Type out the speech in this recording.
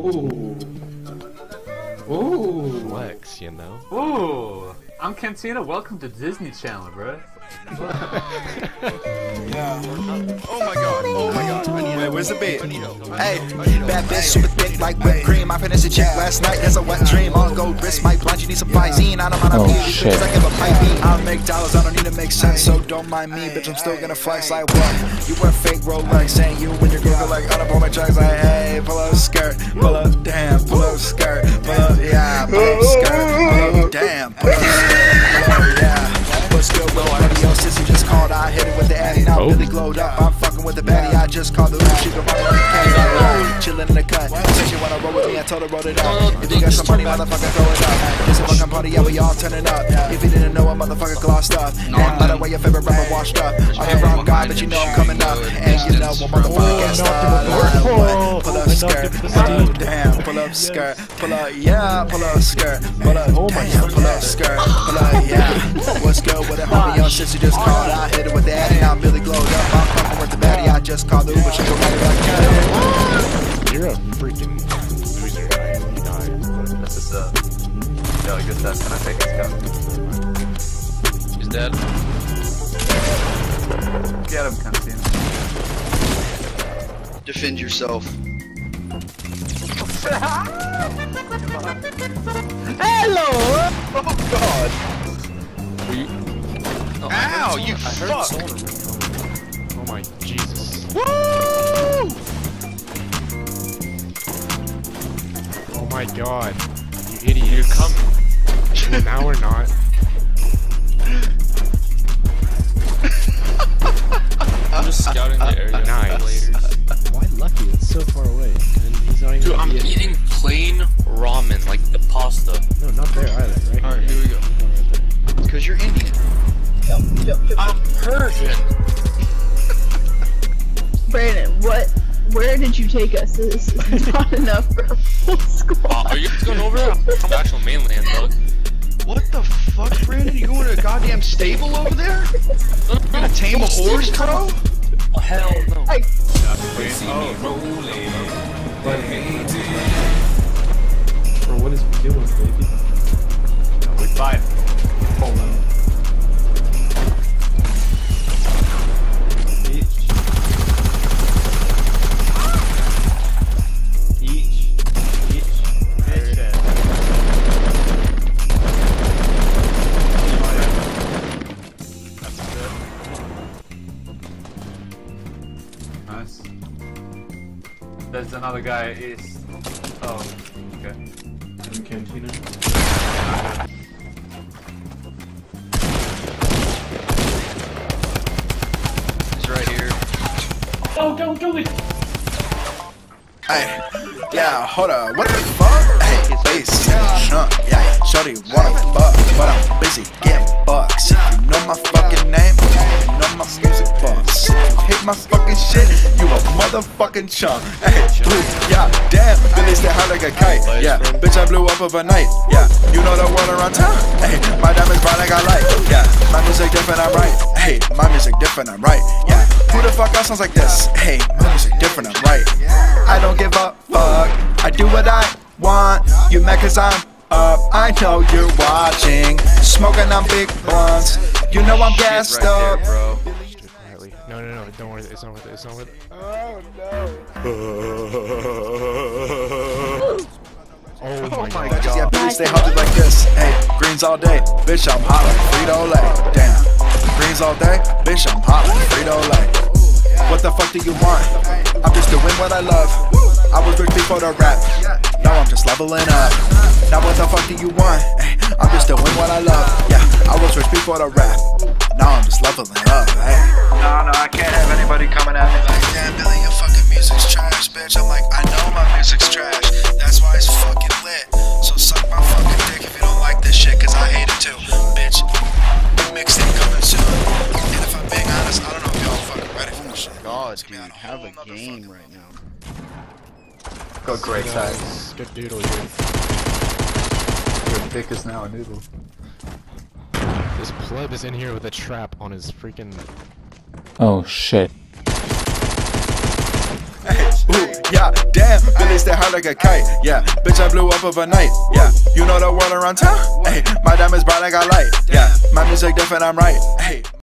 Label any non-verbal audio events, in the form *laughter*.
Ooh. Ooh. Flex, you know. Ooh, I'm Cantina. Welcome to Disney Channel, bro. Yeah. Oh my god. Oh my god. Wait, where's the beat? Hey, bad bitch, super thick like whipped cream. I finished a chick last night, that's a wet dream. On gold wrist, mic blind, you need some Visine. I don't mind, I'm Oh, beauty, shit. bitch, I give a pipe beat. I make dollars, I don't need to make sense, so don't mind me, bitch. I'm still gonna flex like what? You wear fake Rolex, saying you when you're Google like on up on my tracks, like hey, pull up skirt, pull up, damn, pull up skirt, What's good with everybody else? Since you just called, I hit it with the addy. Now Oh. really glowed up. I'm fucking with the baddie. I just called the Uber. She can run on the caddy. Like, chillin' in the cut. Said she wanna roll with me. I told her roll it up. If you got some money, motherfucker, throw it up. It's a fucking party, yeah, we all turning up. If you didn't know, a motherfucker glossed up. And by the way, your favorite rapper washed up. I'm the wrong guy, but you know I'm coming up. And you know, one motherfucker gets started. Pull up skirt. Pull up, damn. Pull up skirt. Pull up, yeah. Pull up skirt. Pull up, damn. Pull up skirt. Pull up, yeah. What's good with it, homie? Young sister just called. I hit it with the addy. Now I'm really glowed up. I'm fucking with the baddie. I just called the Uber. She go right like that. You're a freaking loser, man. You died. This is uh, yo, I guess that's gonna take his gun. He's dead. Get him, Cantina. Defend yourself. *laughs* Ow, you I fuck! Oh my Jesus. Woo! Oh my god. You idiot. You're coming. now we're not. I'm just scouting the area. Nice. Why lucky? It's so far away. And he's not even Dude, I'm eating plain ramen, like the pasta. I'm Persian. *laughs* Brandon, what? Where did you take us? This is *laughs* not enough for a full Uh, are you guys going over there? I'm from the actual mainland, Doug. What the fuck, Brandon? You going to a goddamn stable over there? No, no, Gonna tame a horse, bro? Oh, hell no. I, Bro, what is we doing, baby? Nice. There's another guy east. Oh, okay. In Cantina. He's right here. Oh, don't do it! Hey, yeah, hold up, what the fuck? Hey, bass, shunk, yeah, shorty wanna fuck, but I'm busy getting bucks. You know my fucking my fucking shit, you a motherfucking chump. Hey, blue, yeah, damn, Billy stay high like a kite. Yeah, bitch, I blew up overnight. Yeah, you know the world around town. Hey, my diamonds bright like I like. Yeah, my music different, I'm right. Hey, my music different, I'm right. Yeah, who the fuck else sounds like this? Hey, my music different, I'm right. I don't give a fuck. I do what I want. You mad cause I'm up. I know you're watching. Smoking on big blunts. You know I'm gassed right there, up. bro. No, no, no. Don't worry. It's not worth it. It's not worth it. Oh no. Oh my god. I just yeah, please stay healthy like this. Hey, greens all day. Bitch, I'm hot like Frito Lay. Damn. Greens all day. Bitch, I'm hot like Frito Lay. What the fuck do you want? I'm just doing what I love. I was rich before the rap. Now I'm just leveling up. Now what the fuck do you want? Hey, I'm just doing what I love. Yeah, I was rich before the rap. Now I'm just leveling up. Hey. Bitch. I'm like, I know my music's trash. That's why it's fucking lit. So suck my fucking dick if you don't like this shit, cause I hate it too, bitch. Mixtape coming soon. And if I'm being honest, I don't know if y'all fucking ready for this shit. God, It's dude, gonna be have a game right now. Go great side. Good doodle, dude. Your dick is now a noodle. This pleb is in here with a trap on his freaking. Oh shit. Ooh, yeah, damn, Billy stay high like a kite. Yeah, bitch, I blew up overnight. Yeah, you know the world around town. Hey, my diamonds bright like a light. Yeah, my music different, I'm right. Hey.